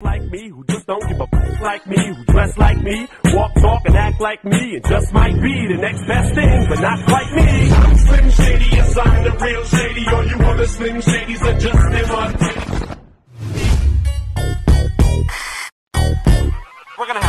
like me, who just don't give a fuck like me, who dress like me, walk, talk, and act like me, and just might be the next best thing, but not like me. Slim Shady, yes, I'm the real Shady, all you other Slim Shadys are just imitating. We're gonna